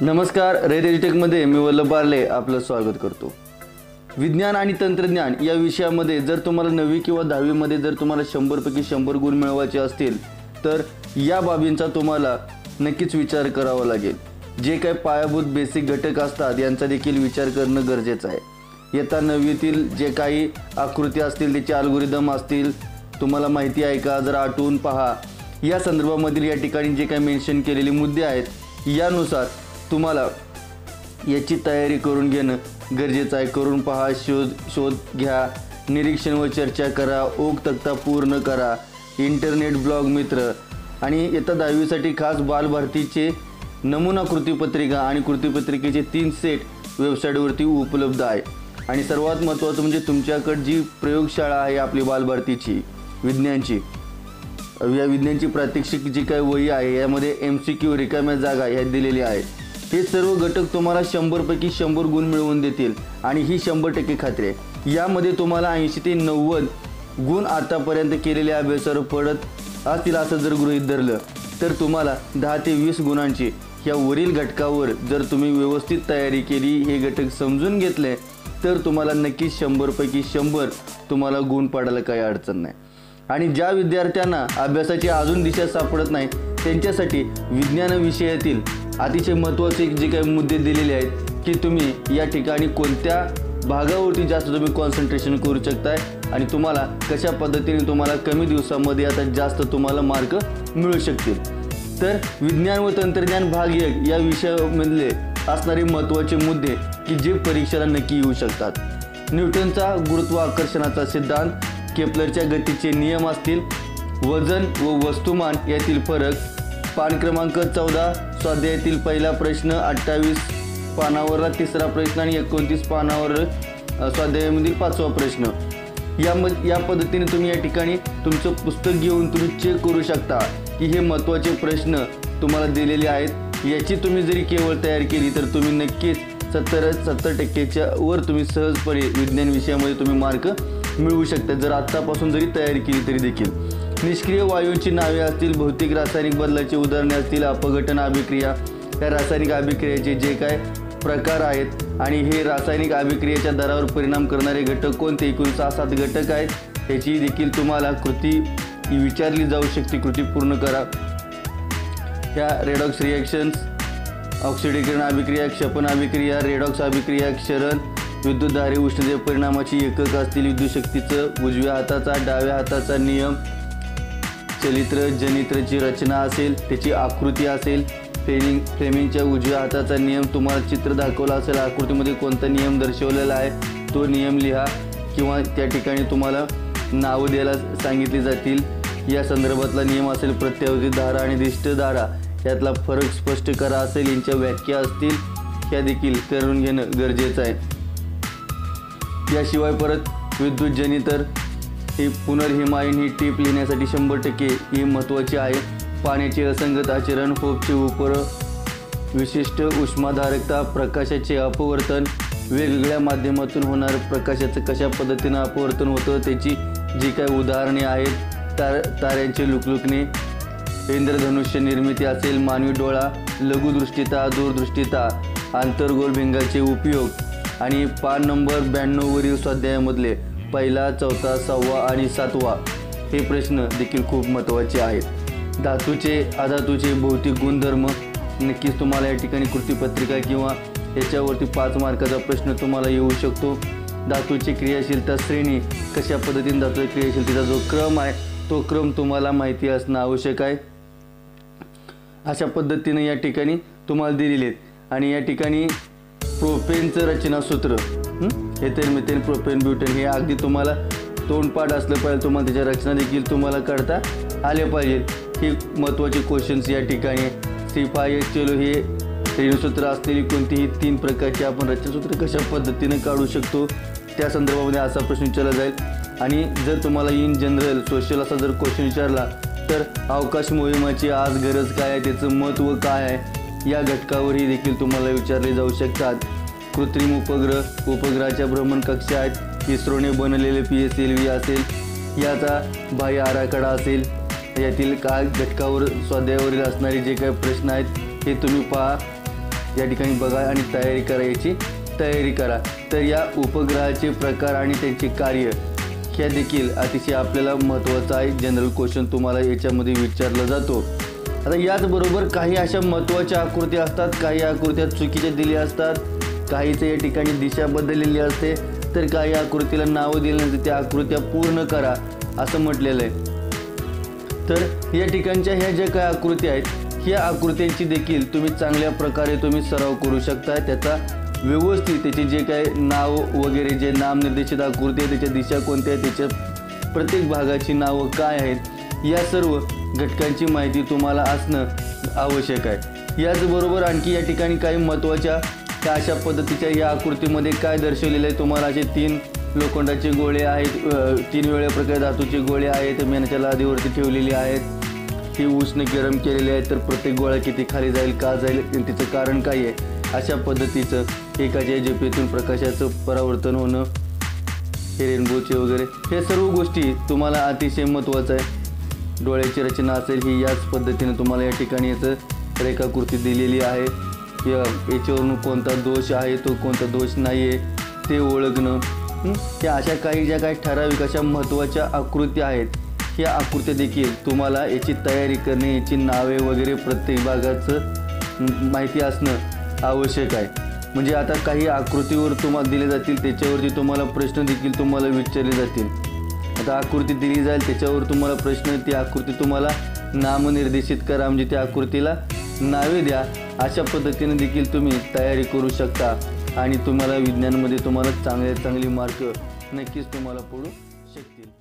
नमस्कार रेडिओटेकमध्ये मी वल्लभ बारले आपलं स्वागत करतो. विज्ञान आणि तंत्रज्ञान या विषयामध्ये जर तुम्हाला नववी किंवा दहावीमध्ये जर तुम्हाला शंभरपैकी शंभर गुण मिळवायचे असतील तर या बाबींचा तुम्हाला नक्कीच विचार करावा लागेल. जे काही पायाभूत बेसिक घटक असतात यांचा देखील विचार करणं गरजेचं आहे. येता नववीतील जे काही आकृती असतील त्याचे अल्गोरिदम असतील तुम्हाला माहिती आहे का? जर आठवून पहा. या संदर्भामधील या ठिकाणी जे काही मेन्शन केलेले मुद्दे आहेत यानुसार तुम्हाला याची तयारी करून घेणं गरजेचं आहे. करून पहा शोध शोध घ्या निरीक्षण व चर्चा करा ओक तक्ता पूर्ण करा. इंटरनेट ब्लॉग मित्र. आणि इयत्ता दहावीसाठी खास बालभारतीचे नमुना कृतीपत्रिका आणि कृतीपत्रिकेचे तीन सेट वेबसाईटवरती उपलब्ध आहे. आणि सर्वात महत्त्वाचं म्हणजे तुमच्याकडं जी प्रयोगशाळा आहे आपली बालभारतीची विज्ञानची. या विज्ञानची प्रात्यक्षिक जी काही वही आहे यामध्ये एम सी क्यू रिकाम्या जागा ह्या दिलेल्या आहेत. हे सर्व घटक तुम्हाला शंभरपैकी शंभर गुण मिळवून देतील. आणि ही शंभर टक्के खात्री आहे. यामध्ये तुम्हाला ऐंशी ते नव्वद गुण आतापर्यंत केलेल्या अभ्यासावर पडत असतील असं जर गृहीत धरलं तर तुम्हाला दहा ते वीस गुणांची या वरील घटकावर जर तुम्ही व्यवस्थित तयारी केली हे घटक समजून घेतले तर तुम्हाला नक्कीच शंभरपैकी शंभर तुम्हाला गुण पाडायला काही अडचण नाही. आणि ज्या विद्यार्थ्यांना अभ्यासाची अजून दिशा सापडत नाही त्यांच्यासाठी विज्ञान विषयातील अतिशय महत्त्वाचे जे काही मुद्दे दिलेले आहेत की तुम्ही या ठिकाणी कोणत्या भागावरती जास्त तुम्ही कॉन्सन्ट्रेशन करू शकताय आणि तुम्हाला कशा पद्धतीने तुम्हाला कमी दिवसामध्ये आता जास्त तुम्हाला मार्क मिळू शकतील. तर विज्ञान व तंत्रज्ञान भाग एक या विषयामधले असणारे महत्त्वाचे मुद्दे की जे परीक्षेला नक्की येऊ शकतात. न्यूटनचा गुरुत्वाकर्षणाचा सिद्धांत केपलरच्या गतीचे नियम असतील वजन व वस्तुमान यातील फरक. पान क्रमांक चौदा स्वाध्यायातील पहिला प्रश्न अठ्ठावीस पानावरला तिसरा प्रश्न आणि एकोणतीस पानावर स्वाध्यायामधील पाचवा प्रश्न. या म या पद्धतीने तुम्ही या ठिकाणी तुमचं पुस्तक घेऊन तुम्ही चेक करू शकता की हे महत्त्वाचे प्रश्न तुम्हाला दिलेले आहेत. याची तुम्ही जरी केवळ तयार केली तर तुम्ही नक्कीच सत्तर सत्तर टक्केच्या वर तुम्ही सहजपणे विज्ञान विषयामध्ये तुम्ही मार्क मिळवू शकता. जर आत्तापासून जरी तयारी केली तरी देखील. निष्क्रिय वायूंची नावे असतील भौतिक रासायनिक बदलाची उदाहरणे असतील अपघटन अभिक्रिया या रासायनिक अभिक्रियेचे जे काय प्रकार आहेत आणि हे रासायनिक अभिक्रियेच्या दरावर परिणाम करणारे घटक कोणते? एकूण सहा सात घटक आहेत. याची देखील तुम्हाला कृती विचारली जाऊ शकते. कृती पूर्ण करा. ह्या रेडॉक्स रिॲक्शन्स ऑक्सिडीकरण अभिक्रिया क्षपण अभिक्रिया रेडॉक्स अभिक्रिया क्षरण विद्युतधारे उष्णते परिणामाची एकक असतील विद्युत शक्तीचं उजव्या हाताचा डाव्या हाताचा नियम चलित्र जनित्रची रचना असेल त्याची आकृती असेल फ्रेमिंग फ्रेमिंगच्या उजव्या हाताचा नियम तुम्हाला चित्र दाखवला असेल आकृतीमध्ये कोणता नियम दर्शवलेला आहे तो नियम लिहा किंवा त्या ठिकाणी तुम्हाला नावं द्यायला सांगितली जातील. या संदर्भातला नियम असेल प्रत्यावधी धारा आणि दिष्ट धारा. यातला फरक स्पष्ट करा असेल यांच्या व्याख्या असतील त्या देखील करून घेणं गरजेचं आहे. याशिवाय परत विद्युत जनितर ही पुनर्हिमायन ही टीप लिहिण्यासाठी शंभर टक्के ही महत्त्वाची आहे. पाण्याचे असंगत आचरण होपचे उपर विशिष्ट उष्माधारकता प्रकाशाचे अपवर्तन वेगवेगळ्या माध्यमातून होणारं प्रकाशाचं कशा पद्धतीनं अपवर्तन होतं त्याची जी काही उदाहरणे आहेत तार ताऱ्यांचे लुकलुकणे इंद्रधनुष्य निर्मिती असेल मानवी डोळा लघुदृष्टिता दूरदृष्टिता आंतरगोल भिंगाचे उपयोग आणि पान नंबर ब्याण्णववरील स्वाध्यायामधले पहिला चौथा सहावा आणि सातवा हे प्रश्न देखील खूप महत्त्वाचे आहेत. धातूचे अधातूचे भौतिक गुणधर्म नक्कीच तुम्हाला या ठिकाणी कृतीपत्रिका किंवा याच्यावरती पाच मार्काचा प्रश्न तुम्हाला येऊ शकतो. धातूची क्रियाशीलता श्रेणी कशा पद्धतीने धातू क्रियाशीलतेचा जो क्रम आहे तो क्रम तुम्हाला माहिती असणं आवश्यक आहे. अशा पद्धतीने या ठिकाणी तुम्हाला दिलेले आहेत. आणि या ठिकाणी प्रोपेनचं रचनासूत्र हं? मिथेन प्रोपेन ब्युटेन हे अगदी तुम्हाला तोंडपाठ असलं पाहिजे. तुम्हाला त्याच्या रचना देखील तुम्हाला करता आले पाहिजे. हे महत्त्वाचे क्वेश्चन्स या ठिकाणी आहे चेलो फाय एच हे रेणूसूत्र असलेली कोणतीही तीन प्रकारची आपण रचनासूत्र कशा पद्धतीने काढू शकतो त्या संदर्भामध्ये असा प्रश्न विचारला जाईल. आणि जर तुम्हाला इन जनरल सोशल असा जर क्वेश्चन विचारला तर अवकाश मोहिमाची आज गरज काय आहे? त्याचं महत्त्व काय आहे? या घटकावरही देखील तुम्हाला विचारले जाऊ शकतात. कृत्रिम उपग्रह उपग्रहाच्या भ्रमणकक्षा आहेत इस्रोने बनलेले पी एस एल व्ही असेल. याचा बाह्य आराखडा असेल. यातील काय घटकावर स्वाध्यायावरील असणारे जे काही प्रश्न आहेत हे तुम्ही पहा. या ठिकाणी बघा आणि तयारी करायची तयारी करा. तर या उपग्रहाचे प्रकार आणि त्यांचे कार्य ह्या देखील अतिशय आपल्याला महत्त्वाचं आहे. जनरल क्वेश्चन तुम्हाला याच्यामध्ये विचारला जातो. आता याचबरोबर काही अशा महत्त्वाच्या आकृत्या असतात काही आकृत्या चुकीच्या दिल्या असतात. काहीचं या ठिकाणी दिशा बदललेली असते तर काही आकृतीला नावं दिली नसते. त्या आकृत्या पूर्ण करा असं म्हटलेलं आहे. तर या ठिकाणच्या ह्या ज्या काही आकृती आहेत ह्या आकृत्यांची देखील तुम्ही चांगल्या प्रकारे तुम्ही सराव करू शकता. त्याचा व्यवस्थित त्याचे जे काय नाव वगैरे जे नामनिर्देशित आकृती आहे त्याच्या दिशा कोणत्या आहेत त्याच्या प्रत्येक भागाची नावं काय आहेत या सर्व घटकांची माहिती तुम्हाला असणं आवश्यक आहे. याचबरोबर आणखी या ठिकाणी काही महत्त्वाच्या त्या अशा पद्धतीच्या या आकृतीमध्ये काय दर्शवलेलं आहे? तुम्हाला असे तीन लोखंडाचे गोळे आहेत तीन वेगळ्या प्रकारे धातूचे गोळे आहेत मेणाच्या लादीवरती ठेवलेली आहेत. ही उष्ण गरम केलेली आहे तर प्रत्येक गोळा किती खाली जाईल का जाईल तिचं कारण काय आहे? अशा पद्धतीचं एकाच्या झेपेतून प्रकाशाचं परावर्तन होणं हे रेनबोचे वगैरे हे सर्व गोष्टी तुम्हाला अतिशय महत्त्वाचं आहे. डोळ्याची रचना असेल ही याच पद्धतीने तुम्हाला या ठिकाणी याचं रेखाकृती दिलेली आहे. याच्यावरून कोणता दोष आहे तो कोणता दोष नाही आहे ते ओळखणं. या अशा काही ज्या काही ठराविक अशा महत्त्वाच्या आकृत्या आहेत ह्या आकृत्या देखील तुम्हाला याची तयारी करणे याची नावे वगैरे प्रत्येक भागाचं माहिती असणं आवश्यक आहे. म्हणजे आता काही आकृतीवर तुम्हाला दिले जातील त्याच्यावरती तुम्हाला प्रश्न देखील तुम्हाला विचारले जातील. आता आकृती दिली जाईल त्याच्यावर तुम्हाला प्रश्न ती आकृती तुम्हाला नामनिर्देशित करा. म्हणजे त्या आकृतीला नावे द्या. अशा पद्धतीने देखील तुम्ही तयारी करू शकता आणि तुम्हाला विज्ञानमध्ये तुम्हाला चांगले चांगले मार्क नक्कीच तुम्हाला पडू शकतील.